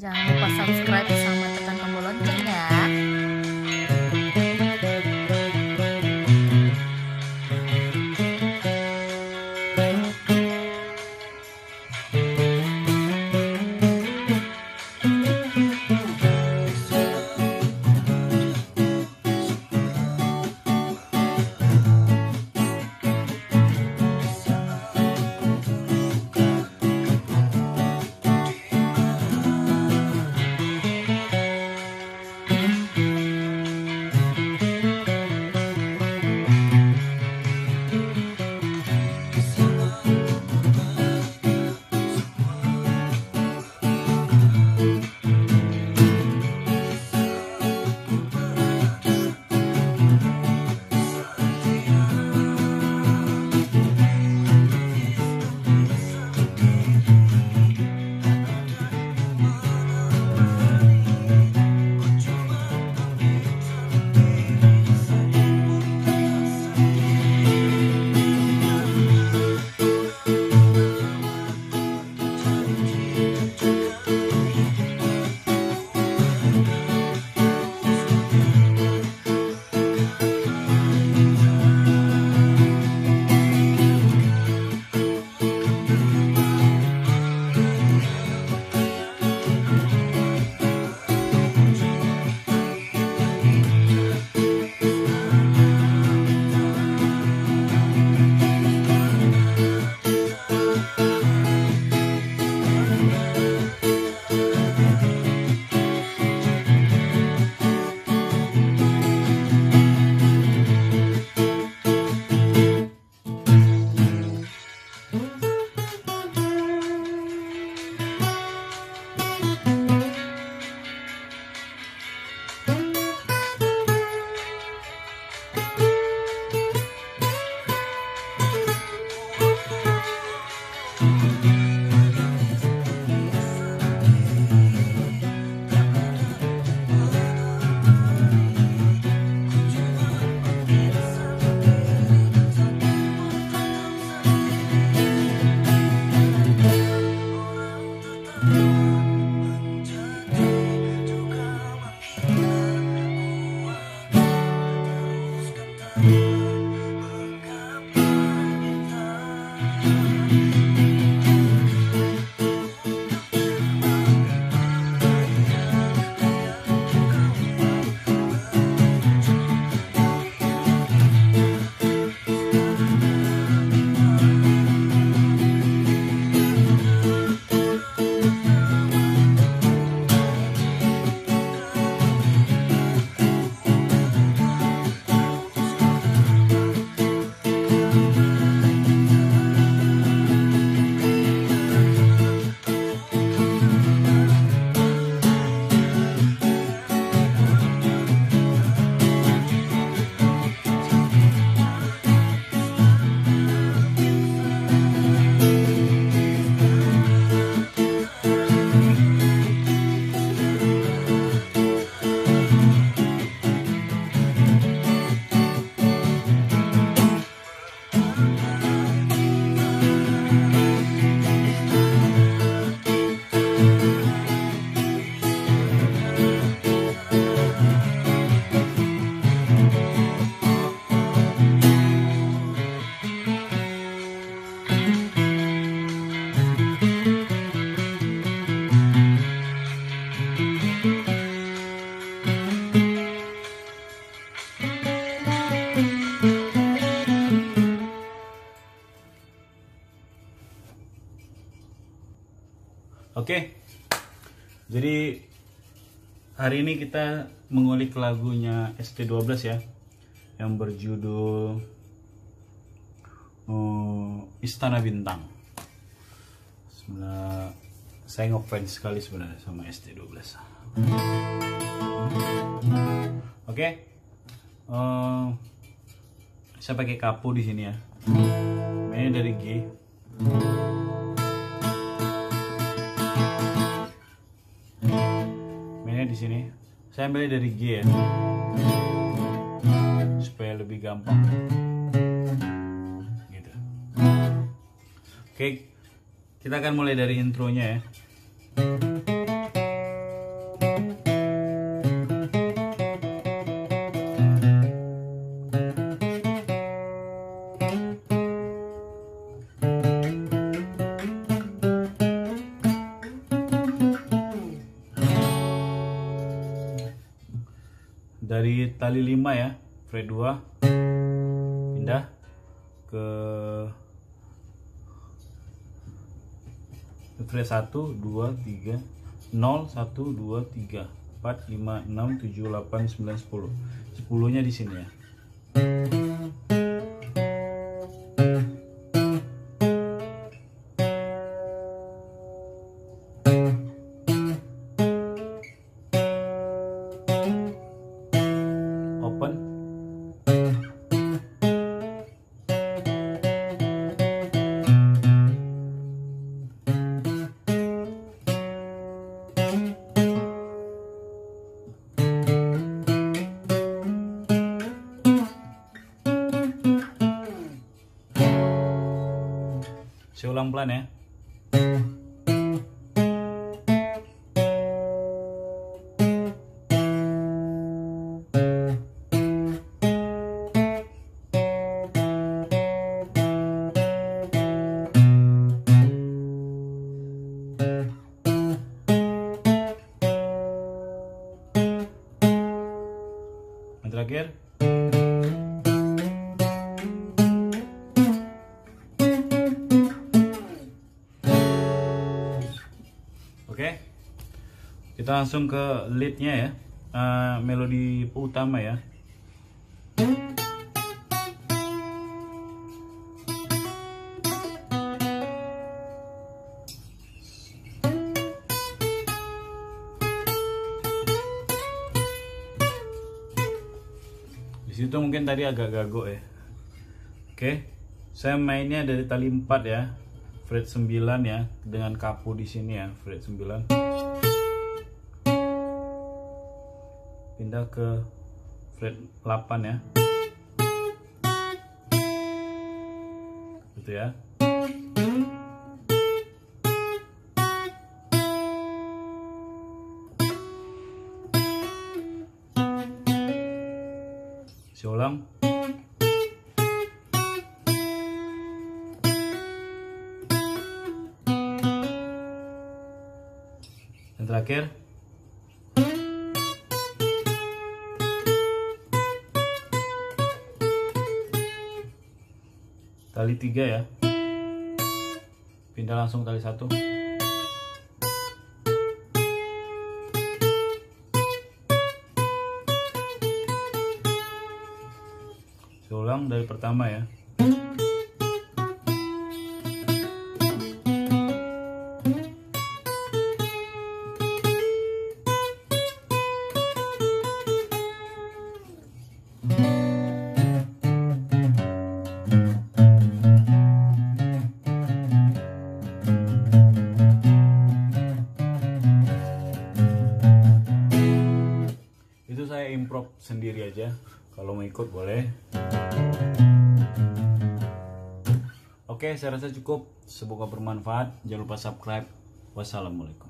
Jangan lupa subscribe sama tekan tombol lonceng ya. Oke. Jadi hari ini kita mengulik lagunya ST12 ya yang berjudul uh, Istana Bintang. Sebenarnya saya ngefans sekali sebenarnya sama ST12. Oke. Uh, saya pakai kapu di sini ya. Mainnya dari G. sini. Saya ambil dari G ya. Supaya lebih gampang. Gitu. Oke. Kita akan mulai dari intronya ya dari tali 5 ya fret 2 pindah ke fret 1 2 3 0 1 2 3 4 5 6 7 8 9 10 10 nya di sini ya saya ulang pelan ya yang terakhir. Oke, kita langsung ke leadnya ya, Eh, melodi utama ya. Situ mungkin tadi agak gagok ya. Oke, saya mainnya dari tali 4 ya, fret 9 ya, dengan kapu di sini ya, fret 9. Pindah ke fret 8 ya. Gitu ya. Saya terakhir. Tali tiga ya. Pindah langsung tali satu. Ulang dari pertama ya. Improv sendiri aja. Kalau mau ikut boleh. Oke, saya rasa cukup. Semoga bermanfaat. Jangan lupa subscribe. Wassalamualaikum.